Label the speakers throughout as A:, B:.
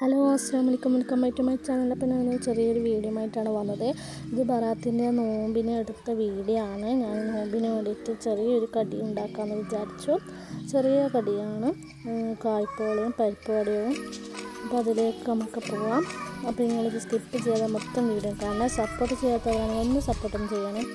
A: Hello അസ്സാം വലൈക്കും welcome back to my channel. അപ്പം ഞാൻ ചെറിയൊരു വീഡിയോ ആയിട്ടാണ് വന്നത്. ഇത് ബറാത്തിന്റെ നോമ്പിനെ എടുത്ത വീഡിയോ ആണ്. ഞാൻ നോമ്പിന് വേണ്ടിയിട്ട് ചെറിയൊരു കടി ഉണ്ടാക്കാമെന്ന് വിചാരിച്ചു. ചെറിയ കടിയാണ്. കായ്പോളയും പരിപ്പുവടയും. അപ്പോൾ അതിലേക്ക് നമുക്ക് പോവാം. അപ്പോൾ നിങ്ങളിത് സ്കിപ്പ് ചെയ്യാതെ മൊത്തം വീഡിയോ കാരണം സപ്പോർട്ട് ചെയ്യാത്തവരാണെങ്കിൽ ഒന്ന് സപ്പോർട്ടും ചെയ്യണം.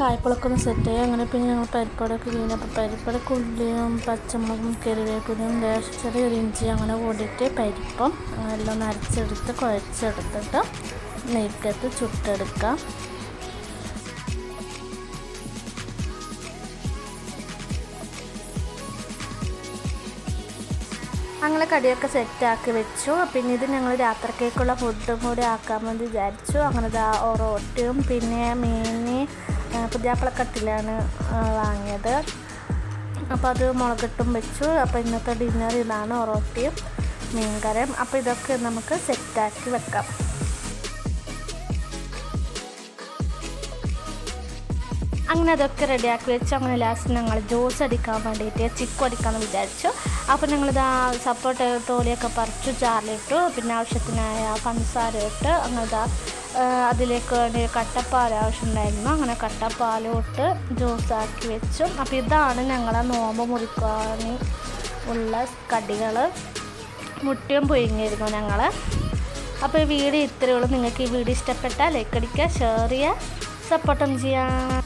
A: കായ്പളൊക്കെ സെറ്റ് ചെയ്യും അങ്ങനെ പിന്നെ ഞങ്ങൾ പരിപ്പടൊക്കെ ചെയ്യുന്നത് അപ്പോൾ പരിപ്പടൊക്കെ ഉള്ളിയും പച്ചമുളകും കറിവേപ്പിലയും ലേശം ചെറിയൊരു ഇഞ്ചി അങ്ങനെ കൂടിയിട്ട് പരിപ്പം എല്ലാം ഒന്ന് അരച്ചെടുത്ത് കുഴച്ചെടുത്തിട്ട് നെയ്ക്കത്ത് ചുട്ടെടുക്കാം. അങ്ങനെ കടിയൊക്കെ സെറ്റാക്കി വെച്ചു. പിന്നെ ഇത് ഞങ്ങൾ രാത്രിക്കേക്കുള്ള ഫുഡും കൂടി ആക്കാമെന്ന് വിചാരിച്ചു. അങ്ങനെ ഓറോട്ടിയും പിന്നെ പിന്നെ മീന് പുതിയാപ്പിളക്കട്ടിലാണ് വാങ്ങിയത്. അപ്പോൾ അത് മുളകിട്ടും വെച്ചു. അപ്പോൾ ഇന്നത്തെ ഡിന്നർ ഇതാണ് ഒറോട്ടിയും മീൻകറിയും. അപ്പോൾ ഇതൊക്കെ നമുക്ക് സെറ്റാക്കി വെക്കാം. അങ്ങനെ അതൊക്കെ റെഡിയാക്കി വെച്ച്. അങ്ങനെ ലാസ്റ്റ് ഞങ്ങൾ ജ്യൂസ് അടിക്കാൻ വേണ്ടിയിട്ട് ചിക്കു അടിക്കാമെന്ന് വിചാരിച്ചു. അപ്പോൾ ഞങ്ങളിത് ആ സപ്പോർട്ട് തോലിയൊക്കെ പറിച്ചു ചാറിലിട്ടു പിന്നെ ആവശ്യത്തിനായ പഞ്ചസാര ഇട്ട് അങ്ങനെ അതിലേക്ക് വേണ്ടി കട്ടപ്പാൽ ആവശ്യമുണ്ടായിരുന്നു. അങ്ങനെ കട്ടപ്പാലോട്ട് ജ്യൂസാക്കി വെച്ചു. അപ്പോൾ ഇതാണ് ഞങ്ങളെ നോമ്പ് മുറിക്കാൻ ഉള്ള കടികൾ മുട്ടയും പുഴുങ്ങിയിരുന്നു ഞങ്ങൾ അപ്പോൾ ഈ വീഡിയോ ഇത്രയേ ഉള്ളൂ. നിങ്ങൾക്ക് ഈ വീഡിയോ ഇഷ്ടപ്പെട്ടാൽ ലൈക്ക് അടിക്കുക ഷെയർ ചെയ്യുക സപ്പോർട്ടും ചെയ്യാം.